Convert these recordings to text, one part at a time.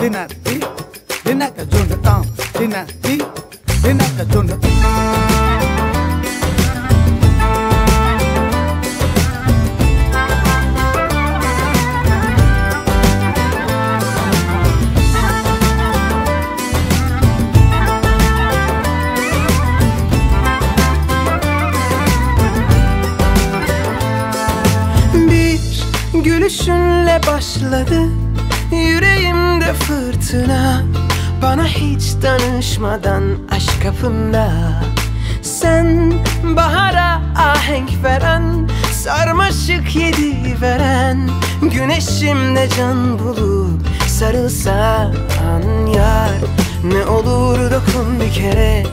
Dina di Dina ka junda tam Dina di Dina ka junda Bir gülüşünle başladı Yüreğimde fırtına Bana hiç danışmadan aşk kapımda Sen bahara ahenk veren Sarmaşık yedi veren Güneşimde can bulup sarılsan yar. Ne olur dokun bir kere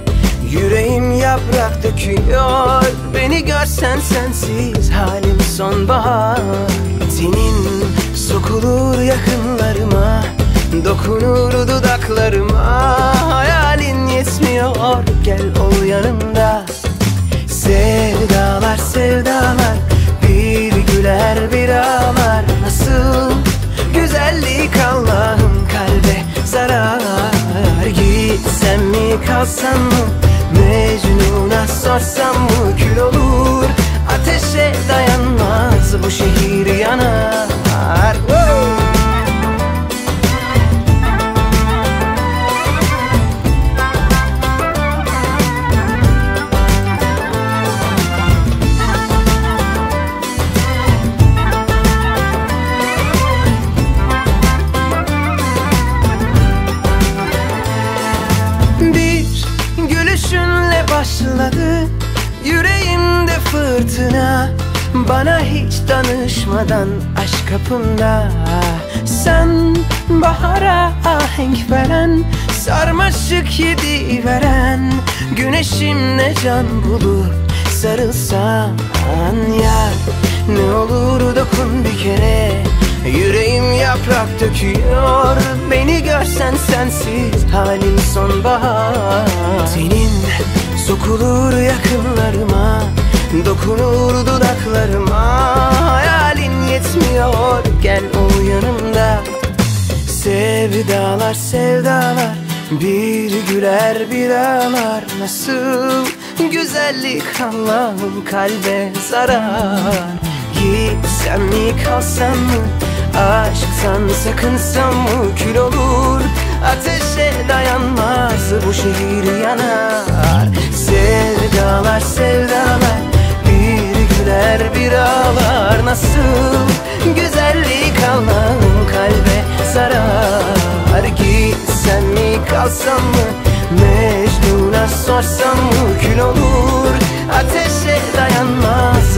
Yüreğim yaprak döküyor. Beni görsen sensiz halim sonbahar. Senin sokulur yakınlarıma Dokunur dudaklarıma Hayalin yetmiyor. Gel ol yanımda. Sevdalar sevdalar Bir güler bir ağlar. Nasıl güzellik Allah'ım kalbe zarar? Gitsem mi kalsam mı? Mecnun'a sorsam mı? Kül olur Ateşe dayanmaz bu şehir yanar başladı Yüreğimde fırtına. Bana hiç danışmadan aşk kapımda. Sen bahara ahenk veren Sarmaşık yedi veren. Güneşimle can bulup sarılsan yar. Ne olur dokun Yaprak döküyor. Beni görsen sensiz halim sonbahar. Senin sokulur yakınlarıma Dokunur dudaklarıma. Hayalin yetmiyor gel ol yanımda. Sevdalar sevdalar Bir güler bir ağlar. Nasıl güzellik Allah'ım kalbe zarar. Gitsem mi kalsam mı Aşktan sakınsam mı kül olur. Ateşe dayanmaz bu şehir yanar. Sevdalar sevdalar Bir güler bir ağlar. Nasıl güzellik Allah'ım kalbe zarar? Gitsem mi kalsam mı? Mecnun'a sorsam mı kül olur? Ateşe dayanmaz